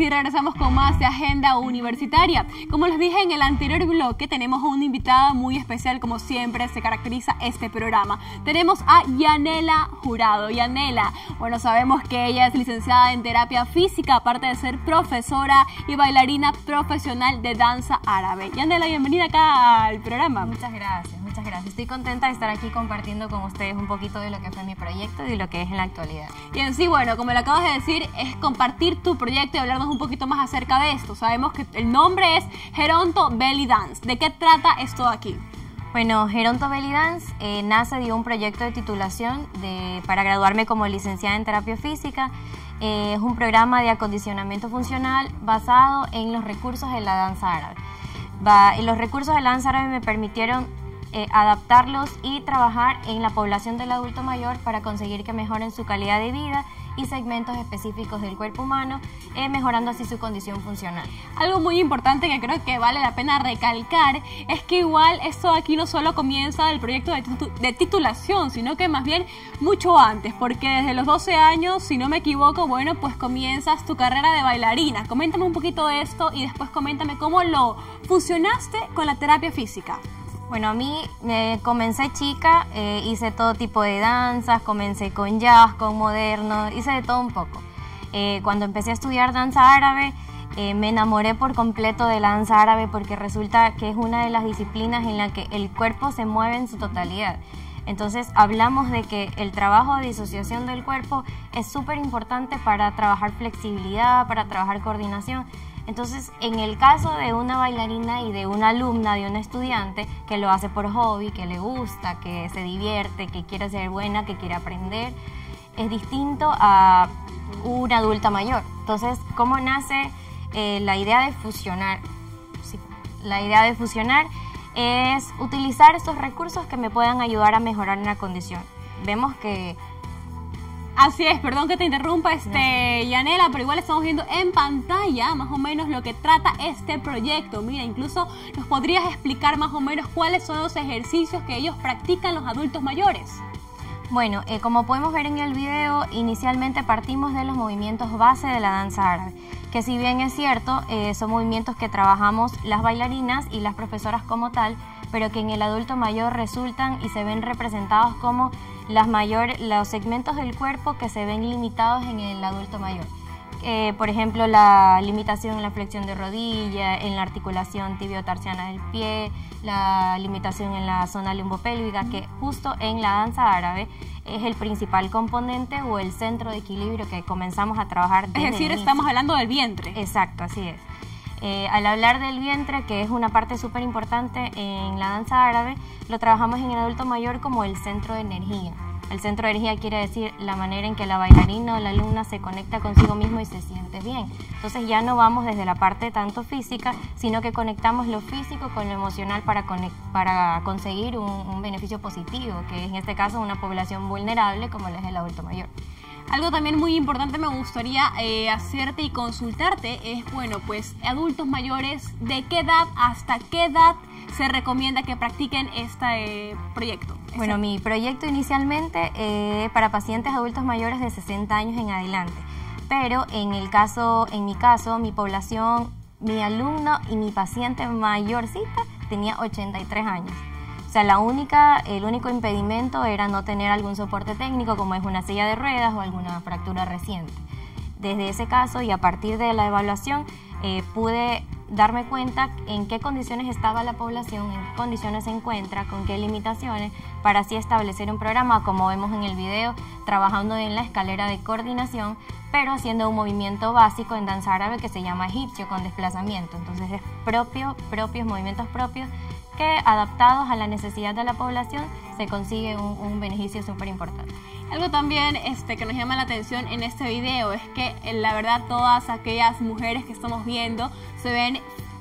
Bueno, ahora sí regresamos con más de Agenda Universitaria. Como les dije en el anterior bloque, tenemos una invitada muy especial, como siempre se caracteriza este programa. Tenemos a Yanela Jurado. Yanela, bueno, sabemos que ella es licenciada en terapia física, aparte de ser profesora y bailarina profesional de danza árabe. Yanela, bienvenida acá al programa. Muchas gracias muchas gracias. Estoy contenta de estar aquí compartiendo con ustedes un poquito de lo que fue mi proyecto y lo que es en la actualidad. Y en sí, bueno, como lo acabas de decir, es compartir tu proyecto y hablarnos un poquito más acerca de esto. Sabemos que el nombre es Geronto Belly Dance. ¿De qué trata esto aquí? Bueno, Geronto Belly Dance eh, nace de un proyecto de titulación de, para graduarme como licenciada en terapia física. Eh, es un programa de acondicionamiento funcional basado en los recursos de la danza árabe. Va, los recursos de la danza árabe me permitieron eh, adaptarlos y trabajar en la población del adulto mayor para conseguir que mejoren su calidad de vida y segmentos específicos del cuerpo humano, eh, mejorando así su condición funcional. Algo muy importante que creo que vale la pena recalcar es que igual esto aquí no solo comienza del proyecto de, de, titulación, sino que más bien mucho antes, porque desde los 12 años, si no me equivoco, bueno, pues comienzas tu carrera de bailarina. Coméntame un poquito de esto y después coméntame cómo lo fusionaste con la terapia física. Bueno, a mí me comencé chica, eh, hice todo tipo de danzas, comencé con jazz, con moderno, hice de todo un poco. Eh, cuando empecé a estudiar danza árabe, eh, me enamoré por completo de la danza árabe porque resulta que es una de las disciplinas en la que el cuerpo se mueve en su totalidad. Entonces hablamos de que el trabajo de disociación del cuerpo es súper importante para trabajar flexibilidad, para trabajar coordinación. Entonces, en el caso de una bailarina y de una alumna, de una estudiante que lo hace por hobby, que le gusta, que se divierte, que quiere ser buena, que quiere aprender, es distinto a una adulta mayor. Entonces, ¿cómo nace eh, la idea de fusionar? la idea de fusionar es utilizar estos recursos que me puedan ayudar a mejorar una condición. Vemos que Así es, perdón que te interrumpa, este, Yanela, pero igual estamos viendo en pantalla más o menos lo que trata este proyecto. Mira, incluso nos podrías explicar más o menos cuáles son los ejercicios que ellos practican los adultos mayores. Bueno, eh, como podemos ver en el video, inicialmente partimos de los movimientos base de la danza árabe, que si bien es cierto, eh, son movimientos que trabajamos las bailarinas y las profesoras como tal, pero que en el adulto mayor resultan y se ven representados como las mayor, los segmentos del cuerpo que se ven limitados en el adulto mayor. Eh, por ejemplo, la limitación en la flexión de rodilla, en la articulación tibiotarsiana del pie, la limitación en la zona lumbopélvica, que justo en la danza árabe es el principal componente o el centro de equilibrio que comenzamos a trabajar. Desde es decir, estamos hablando del vientre. Exacto, así es. Eh, al hablar del vientre, que es una parte súper importante en la danza árabe, lo trabajamos en el adulto mayor como el centro de energía. El centro de energía quiere decir la manera en que la bailarina o la alumna se conecta consigo mismo y se siente bien. Entonces ya no vamos desde la parte tanto física, sino que conectamos lo físico con lo emocional para, para conseguir un, beneficio positivo, que en este caso una población vulnerable como la es el adulto mayor. Algo también muy importante me gustaría eh, hacerte y consultarte es, bueno, pues adultos mayores, ¿de qué edad hasta qué edad se recomienda que practiquen este proyecto? Bueno, mi proyecto inicialmente eh, para pacientes adultos mayores de 60 años en adelante, pero en el caso, en mi caso, mi población, mi alumno y mi paciente mayorcita tenía 83 años. O sea, la única, el único impedimento era no tener algún soporte técnico como es una silla de ruedas o alguna fractura reciente. Desde ese caso y a partir de la evaluación eh, pude darme cuenta en qué condiciones estaba la población, en qué condiciones se encuentra, con qué limitaciones, para así establecer un programa, como vemos en el video, trabajando en la escalera de coordinación, pero haciendo un movimiento básico en danza árabe que se llama egipcio con desplazamiento. Entonces es propio, propios, movimientos propios adaptados a la necesidad de la población se consigue un, un beneficio súper importante. Algo también este, que nos llama la atención en este video es que eh, la verdad todas aquellas mujeres que estamos viendo se ven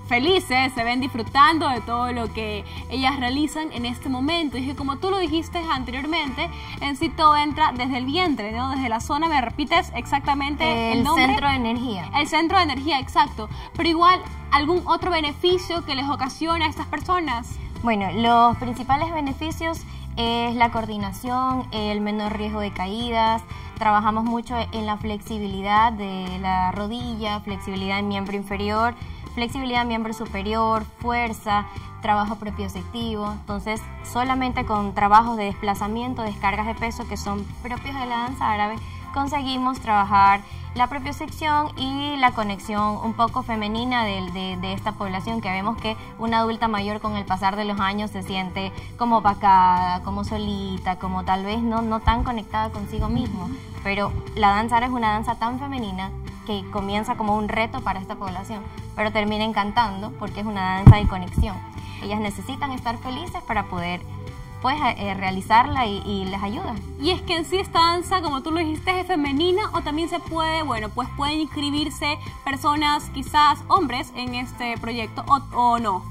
felices, se ven disfrutando de todo lo que ellas realizan en este momento. Y que como tú lo dijiste anteriormente, en sí todo entra desde el vientre, ¿no? Desde la zona, ¿me repites exactamente el, nombre? El centro de energía. El centro de energía, exacto. Pero igual, ¿algún otro beneficio que les ocasiona a estas personas? Bueno, los principales beneficios es la coordinación, el menor riesgo de caídas. Trabajamos mucho en la flexibilidad de la rodilla, flexibilidad en miembro inferior, flexibilidad en miembro superior, fuerza, trabajo propioceptivo. Entonces, solamente con trabajos de desplazamiento, descargas de peso que son propios de la danza árabe, conseguimos trabajar la propiocepción y la conexión un poco femenina de, de, esta población, que vemos que una adulta mayor con el pasar de los años se siente como opacada, como solita, como tal vez no, no tan conectada consigo mismo. Pero la danza árabe es una danza tan femenina que comienza como un reto para esta población, pero termina encantando porque es una danza de conexión. Ellas necesitan estar felices para poder pues eh, realizarla y, les ayuda. Y es que en sí esta danza, como tú lo dijiste, es femenina o también se puede, bueno, pues pueden inscribirse personas, quizás hombres, en este proyecto o, no.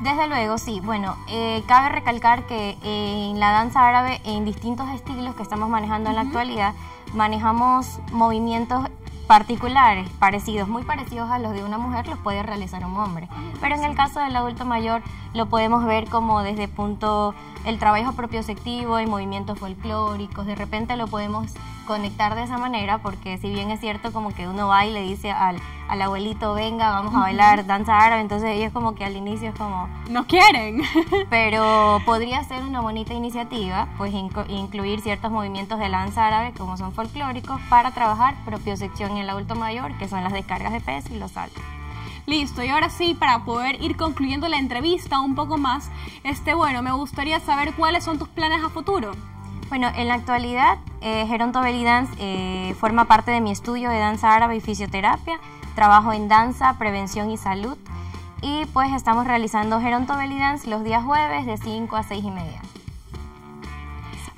Desde luego, sí. Bueno, eh, cabe recalcar que en la danza árabe, en distintos estilos que estamos manejando en la actualidad, manejamos movimientos particulares, parecidos, muy parecidos a los de una mujer, los puede realizar un hombre. Pero en el caso del adulto mayor lo podemos ver como desde punto el trabajo propioceptivo y movimientos folclóricos, de repente lo podemos conectar de esa manera porque si bien es cierto como que uno va y le dice al, al abuelito venga vamos a bailar danza árabe entonces ellos como que al inicio es como no quieren. Pero podría ser una bonita iniciativa pues incluir ciertos movimientos de danza árabe como son folclóricos para trabajar propiocepción en el adulto mayor que son las descargas de peso y los saltos. Listo, y ahora sí, para poder ir concluyendo la entrevista un poco más, este, bueno, me gustaría saber cuáles son tus planes a futuro. Bueno, en la actualidad, eh, Geronto Belly Dance eh, forma parte de mi estudio de danza árabe y fisioterapia. Trabajo en danza, prevención y salud. Y pues estamos realizando Geronto Belly Dance los días jueves de 5 a 6 y media.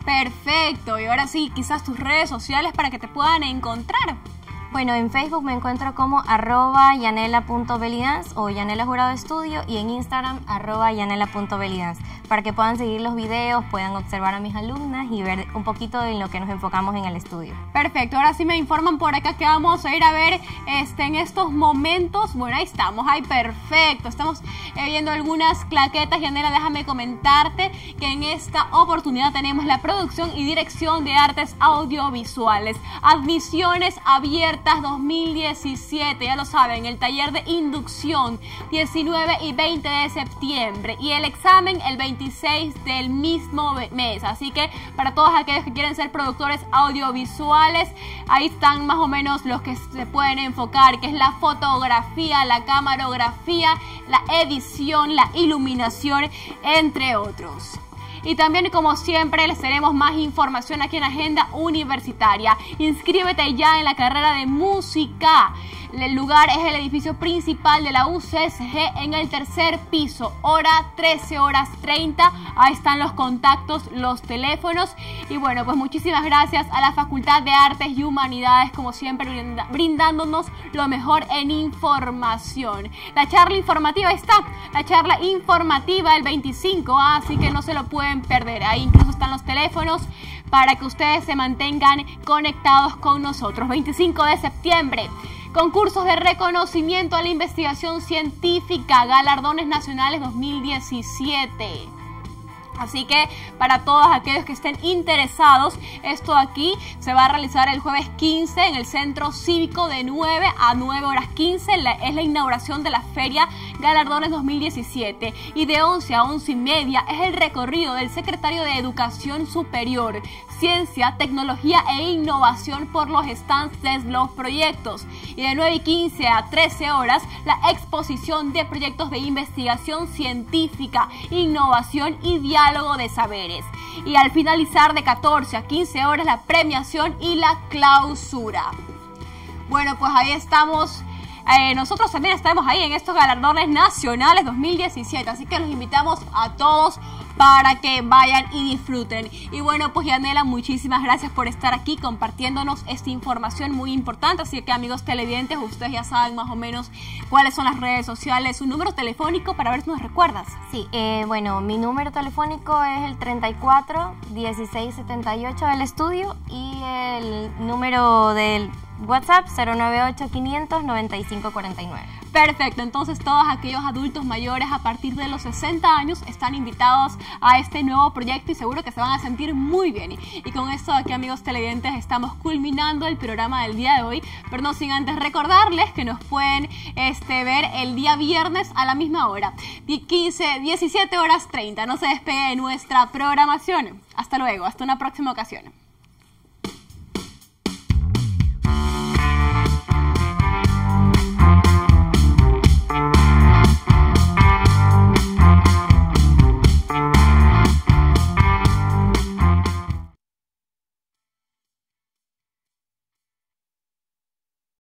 Perfecto, y ahora sí, quizás tus redes sociales para que te puedan encontrar. Bueno, en Facebook me encuentro como arroba yanela.belidance o Yanela Jurado Estudio y en Instagram arroba yanela.belidance para que puedan seguir los videos, puedan observar a mis alumnas y ver un poquito en lo que nos enfocamos en el estudio. Perfecto, ahora sí me informan por acá que vamos a ir a ver este, en estos momentos. Bueno, ahí estamos, ahí perfecto. Estamos eh, viendo algunas claquetas. Yanela, déjame comentarte que en esta oportunidad tenemos la producción y dirección de artes audiovisuales. Admisiones abiertas 2017, ya lo saben, el taller de inducción 19 y 20 de septiembre y el examen el 26 del mismo mes. Así que para todos aquellos que quieren ser productores audiovisuales, ahí están más o menos los que se pueden enfocar, que es la fotografía, la camarografía, la edición, la iluminación, entre otros. Y también, como siempre, les tenemos más información aquí en Agenda Universitaria. Inscríbete ya en la carrera de música. El lugar es el edificio principal de la UCSG en el tercer piso, hora 13 horas 30. Ahí están los contactos, los teléfonos. Y bueno, pues muchísimas gracias a la Facultad de Artes y Humanidades, como siempre, brindándonos lo mejor en información. La charla informativa está, la charla informativa el 25, así que no se lo pueden perder. Ahí incluso están los teléfonos para que ustedes se mantengan conectados con nosotros. 25 de septiembre. Concursos de reconocimiento a la investigación científica, galardones nacionales 2017. Así que para todos aquellos que estén interesados, esto aquí se va a realizar el jueves 15 en el Centro Cívico de 9 a 9 horas 15. es la inauguración de la Feria Galardones 2017. Y de 11 a 11 y media es el recorrido del secretario de Educación Superior, Ciencia, Tecnología e Innovación por los stands de los proyectos. Y de 9 y 15 a 13 horas la exposición de proyectos de investigación científica, innovación y diálogo de saberes. Y al finalizar de 14 a 15 horas la premiación y la clausura. Bueno, pues ahí estamos. Eh, nosotros también estamos ahí en estos galardones nacionales 2017, así que los invitamos a todos para que vayan y disfruten. Y bueno, pues Yanela, muchísimas gracias por estar aquí compartiéndonos esta información muy importante. Así que amigos televidentes, ustedes ya saben más o menos cuáles son las redes sociales, su número telefónico para ver si nos recuerdas. Sí, eh, bueno, mi número telefónico es el 34 16 78 del estudio y el número del WhatsApp 098 500 9549. Perfecto, entonces todos aquellos adultos mayores a partir de los 60 años están invitados a este nuevo proyecto y seguro que se van a sentir muy bien. Y, con esto aquí amigos televidentes estamos culminando el programa del día de hoy, pero no sin antes recordarles que nos pueden este, ver el día viernes a la misma hora, 15, 17 horas 30. No se despegue de nuestra programación. Hasta luego, hasta una próxima ocasión.